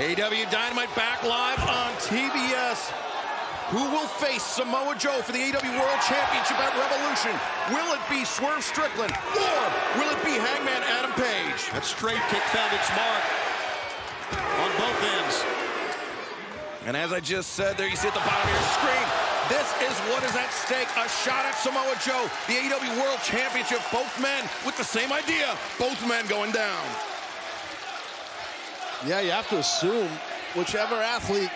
AEW Dynamite back live on TBS. Who will face Samoa Joe for the AEW World Championship at Revolution? Will it be Swerve Strickland or will it be Hangman Adam Page? That straight kick found its mark on both ends. And as I just said, there you see at the bottom of your screen, this is what is at stake. A shot at Samoa Joe, the AEW World Championship. Both men with the same idea. Both men going down. Yeah, you have to assume whichever athlete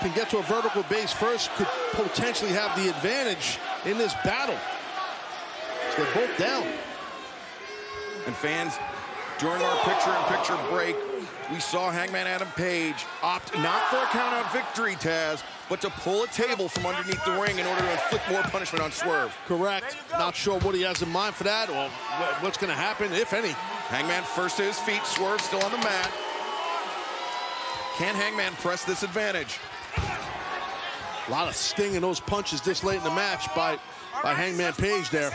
can get to a vertical base first could potentially have the advantage in this battle. So they're both down. And fans, during our picture-in-picture -picture break, we saw Hangman Adam Page opt not for a count-out victory, Taz, but to pull a table from underneath the ring in order to inflict more punishment on Swerve. Correct. Not sure what he has in mind for that or what's going to happen, if any. Hangman first to his feet, Swerve still on the mat. Can Hangman press this advantage? A lot of sting in those punches this late in the match by, by Hangman Page there.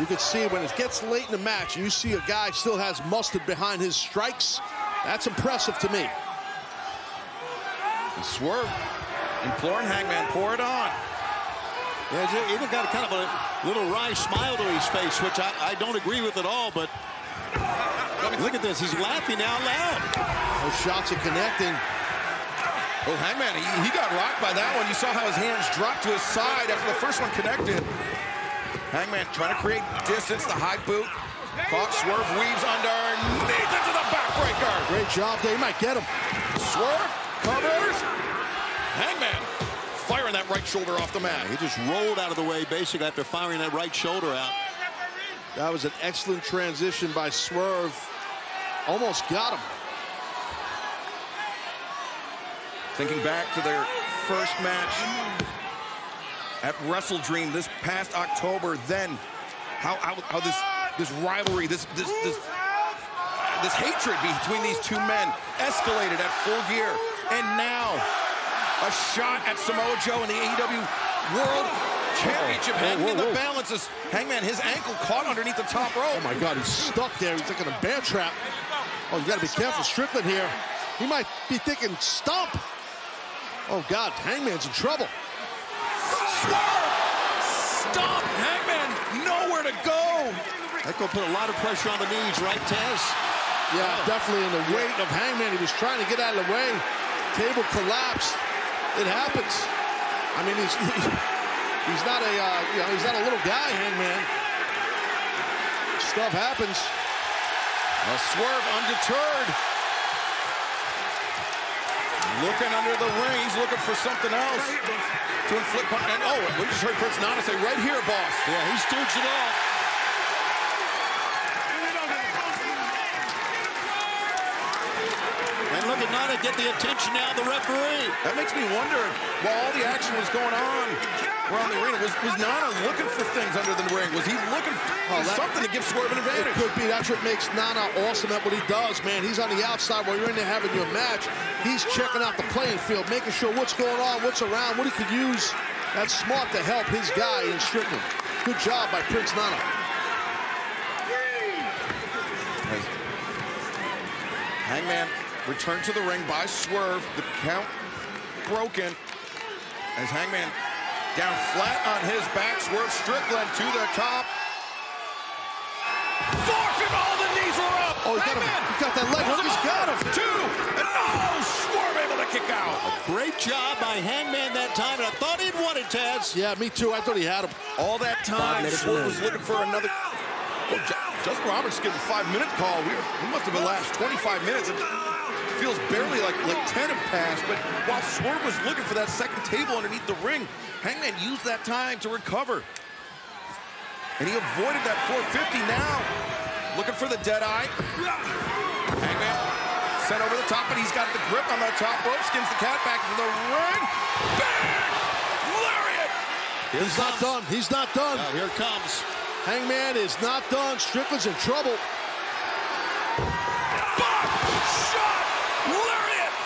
You can see when it gets late in the match you see a guy still has mustard behind his strikes, that's impressive to me. And Swerve imploring Hangman, pour it on. Yeah, even got a kind of a little wry smile to his face, which I, I don't agree with at all, but look at this. He's laughing out loud. Those shots are connecting. Oh, Hangman, he, he got rocked by that one. You saw how his hands dropped to his side after the first one connected. Hangman trying to create distance, the high boot. Caught, Swerve weaves underneath into the backbreaker. Great job there. He might get him. Swerve covers. Hangman firing that right shoulder off the mat. He just rolled out of the way basically after firing that right shoulder out. That was an excellent transition by Swerve. Almost got him. Thinking back to their first match at WrestleDream this past October, then how, how, how this this rivalry, this this this this hatred between these two men escalated at full gear, and now a shot at Samoa Joe in the AEW World Championship. Hangman the balances. Hangman, his ankle caught underneath the top rope. Oh my God, he's stuck there. He's like in a bear trap. Oh, you got to be careful, Strickland here. He might be thinking stomp. Oh, God, Hangman's in trouble. Swerve! Stop! Hangman, nowhere to go! That could put a lot of pressure on the knees, right, Taz? Yeah, oh. definitely in the weight of Hangman. He was trying to get out of the way. Table collapsed. It happens. I mean, he's he's not a uh, you know he's not a little guy, Hangman. Stuff happens. A swerve undeterred. Looking under the ring, he's looking for something else to inflict. And oh, we just heard Prince Nana say, "Right here, boss." Yeah, he stooges it off. And look at Nana get the attention now of the referee. That makes me wonder, while all the action was going on, the arena. Was, was Nana looking for things under the ring? Was he looking for oh, that, something to give Swerve an advantage? It could be. That's what makes Nana awesome at what he does, man. He's on the outside while you're in there having your match. He's checking out the playing field, making sure what's going on, what's around, what he could use. That's smart to help his guy in Strickland. Good job by Prince Nana. Hangman returned to the ring by Swerve. The count broken as Hangman down flat on his back. Swerve Strickland to the top. Forfeit, all the knees are up. Oh, he got, him. he got that leg hook. He's got him. Two. And oh, Swerve able to kick out. A great job by Hangman that time, and I thought he'd won it, Taz. Yeah, me too. I thought he had him. All that time, Swerve was looking for another. Oh, Justin Roberts getting a five-minute call. We, we must have been last 25 minutes feels barely like, like 10 have passed, but while Swerve was looking for that second table underneath the ring, Hangman used that time to recover. And he avoided that 450 now. Looking for the Deadeye. Hangman sent over the top, but he's got the grip on the top rope, skins the cat back into the ring. Bang! Lariat! He's not done. He's not done. Here it comes. Hangman is not done. Strickland's in trouble.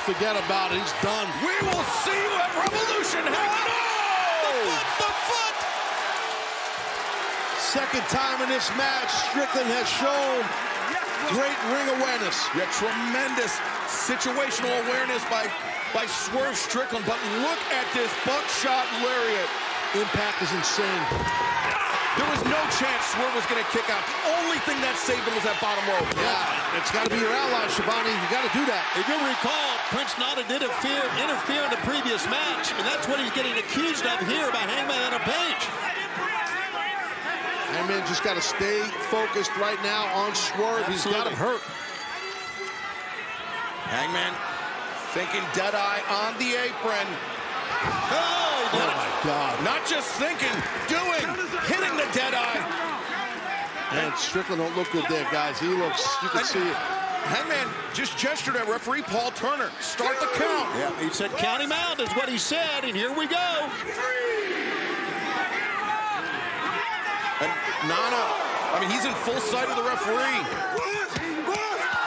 Forget about it. He's done. We will see you at Revolution. No! The foot, the foot! Second time in this match, Strickland has shown great ring awareness. Yeah, tremendous situational awareness by, by Swerve Strickland. But look at this buckshot lariat. Impact is insane. There was no chance Swerve was going to kick out. The only thing that saved him was that bottom rope. Yeah, it's got to be your ally, Schiavone. You got to do that. If you recall, Prince Nana did interfere, interfere in the previous match, and that's what he's getting accused of here by Hangman Adam Page. Hangman just got to stay focused right now on Swerve. Absolutely. He's got him hurt. Hangman thinking Deadeye on the apron. Oh, oh my God. Not just thinking, doing, hitting the Deadeye. And Strickland don't look good there, guys. He looks, you can see it. Hangman just gestured at referee Paul Turner. Start the count. Yeah, he said count him out is what he said, and here we go. And Nana, I mean, he's in full sight of the referee.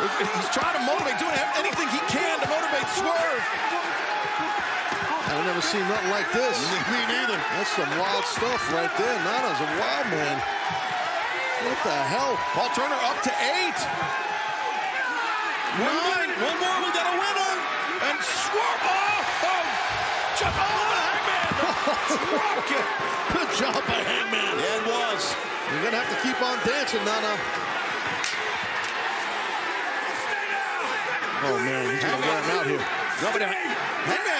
He's trying to motivate, doing anything he can to motivate Swerve. I've never seen nothing like this. Me neither. That's some wild stuff right there. Nana's a wild man. What the hell? Paul Turner up to eight. Nine. One more. We got a winner. And Swerve. Oh, oh. Jump over Hangman. Rocket. Good job by Hangman. Yeah, it was. You're going to have to keep on dancing, Nana. Oh, man. He's going to him out here. Nobody. Hangman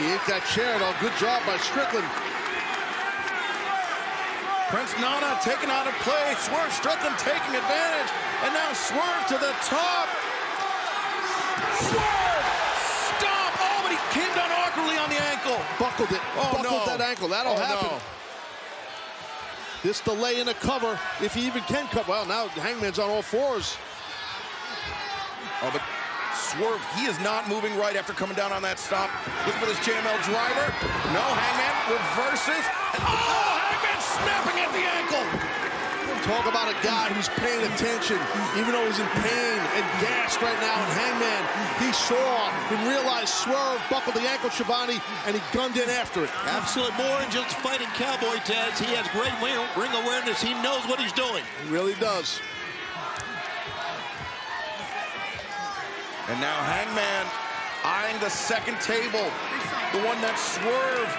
he ate that chair, though. Good job by Strickland. Prince Nana taken out of play. Swerve Strickland taking advantage. And now Swerve to the top. Swerve! Stop! Oh, but he came down awkwardly on the ankle. Buckled it. Oh, Buckled no. that ankle. That'll oh, happen. No. This delay in the cover, if he even can cover. Well, now Hangman's on all fours. Oh, but Swerve, he is not moving right after coming down on that stop. Looking for this JML driver. No, Hangman reverses. Oh, Hangman snapping at the ankle. Talk about a guy who's paying attention, even though he's in pain and gassed right now. And Hangman, he saw and realized Swerve buckled the ankle, Schiavone, and he gunned in after it. Absolute more than just fighting cowboy Taz. He has great ring awareness. He knows what he's doing. He really does. And now Hangman eyeing the second table, the one that Swerve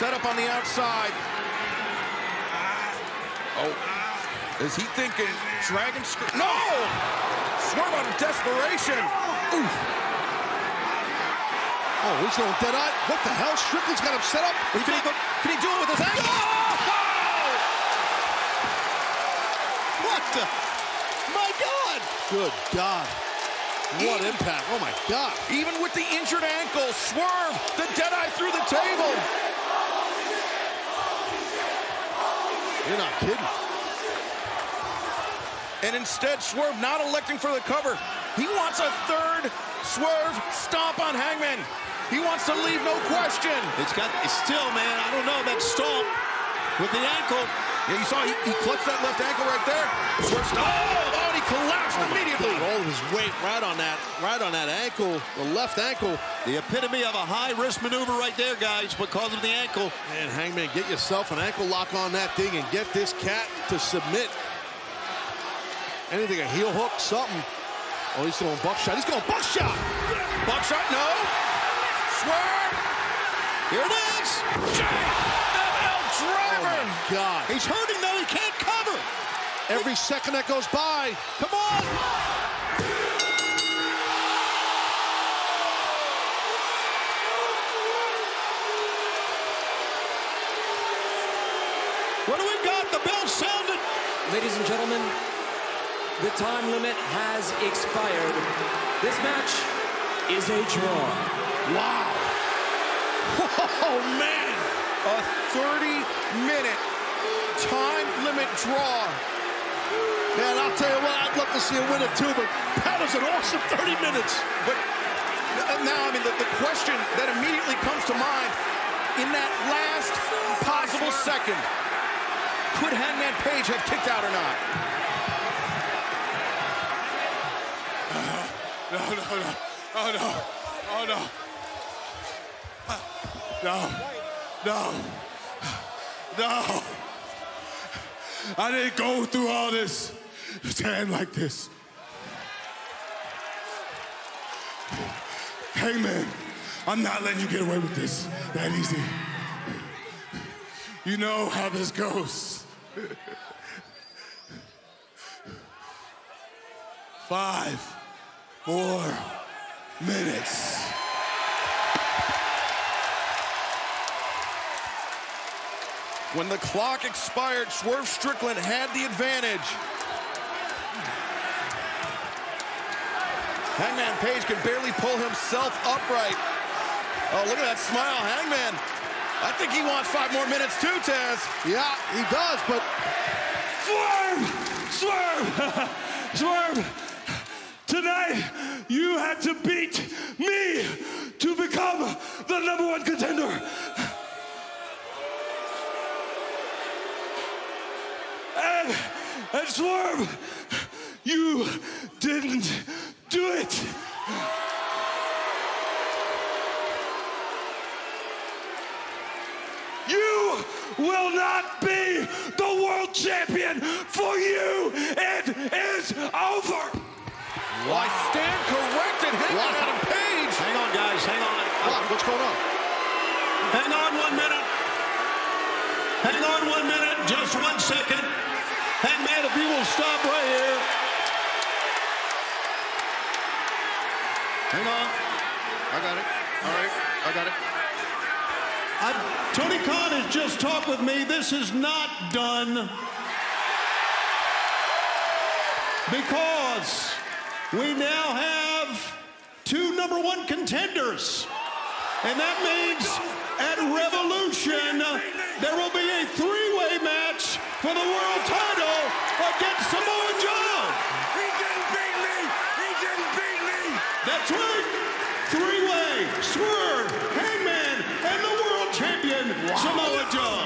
set up on the outside. Oh, is he thinking Dragon Scream? No! Swerve out of desperation. Oof. Oh, he's going Deadeye. What the hell? Strickland's got him set up. Can he, can he do it with his ankle? Oh! What the? My God! Good God. What impact. Oh, my God. Even with the injured ankle, Swerve, the Deadeye through the table. You're not kidding. And instead, Swerve not electing for the cover. He wants a third Swerve stomp on Hangman. He wants to leave no question. It's got, it's still, man, I don't know, that stomp with the ankle. Yeah, you saw he, he clutched that left ankle right there. Swerve. Oh, oh, and he collapsed oh, immediately. All of his weight right on that, right on that ankle, the left ankle. The epitome of a high-risk maneuver right there, guys, because of the ankle. Man, Hangman, get yourself an ankle lock on that thing and get this cat to submit. Anything, a heel hook, something. Oh, he's throwing buckshot. He's going buckshot. Buckshot, no. Swerve. Here it is. JML Oh, driver. my God. He's hurting, though. He can't cover. Every second that goes by, Come on. What do we got? The bell sounded. Ladies and gentlemen, the time limit has expired. This match is a draw. wow. Oh, man. A 30-minute time limit draw. Man, I'll tell you what, I'd love to see a winner too, but that was an awesome 30 minutes. But now, I mean, the, the question that immediately comes to mind, in that last possible second, could Hangman Page have kicked out or not? no, no, no. Oh, no. Oh, no. No. No. No. I didn't go through all this. Stand like this. Hey, man, I'm not letting you get away with this that easy. You know how this goes. Five more minutes. When the clock expired, Swerve Strickland had the advantage. Hangman Page can barely pull himself upright. Oh, look at that smile, Hangman. I think he wants five more minutes too, Taz. Yeah, he does, but Swerve! Swerve! Swerve! Tonight, you had to beat me to become the number one contender. And, and Swerve, you didn't do it. You will not be the world champion for you. It is over. I stand corrected. Hangman Wow. Adam Page. Hang on, guys. Hang on. What? what's going on? Hang on one minute. Hang on one minute. Just one second. If you will stop right here. Hang on. I got it. All right, I got it. I, Tony Khan has just talked with me. This is not done. Because we now have two number one contenders. And that means at Revolution, there will be a three-way match for the world title against Samoa Joe. He didn't beat me. He didn't beat me. That's right. Three-way, Swerve, Hangman, and the world champion, Samoa Joe.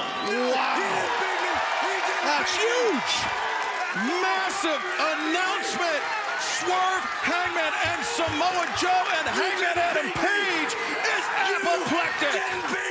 Wow. He didn't beat me. That's huge. Massive announcement. Swerve, Hangman, and Samoa Joe and Hangman Adam Page is apoplectic. Didn't beat